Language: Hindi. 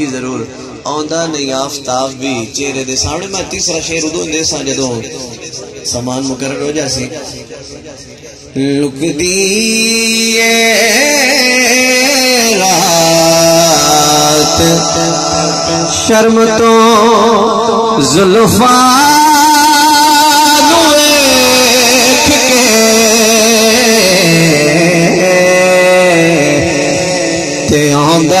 आंदा नहीं आफ्ताब भी चेहरे दे सामने मैं तीसरा शेर उदो दे सा जदों समान मुकर्रर हो जासी लुकदी रात शर्म तो जुल्फा ते आंदा